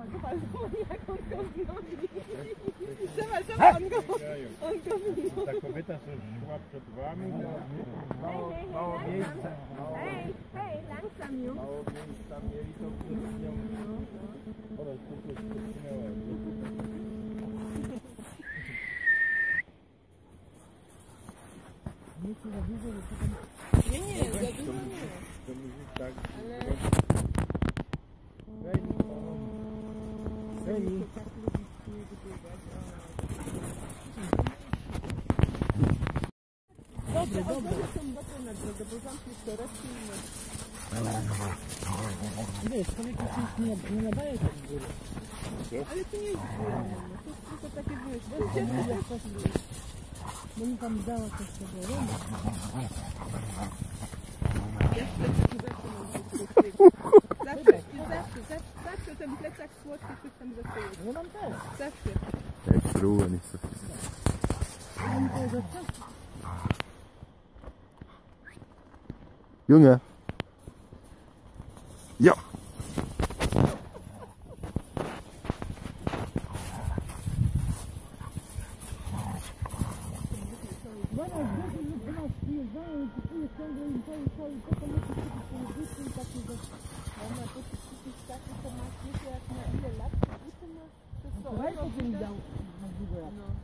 Zobacz, jak on go znowi. Zobacz, zobacz, on go, on Ta kobieta, co szła przed wami, mało, mało miejsca. Hej, hej, langsam już. Mało miejsca mieli, to z nią... Chodź, tu coś przycinęła. Nie, nie, za dużo nie. To tak... Они. Добре, добре. Дивись, коли якісь не набавити буде. Але ти не збираємо. Тут так і будеш. Зараз я пошли. Мені там здалося, що було. там для цих сводки щось там закрили. Ну нам теж. Це все. Як струвані все. Junge. Ja. Wenn er so viel Gas spielt, dann ist es nicht so, dass er nicht so viel Gas spielt. 我跟你讲，我这边。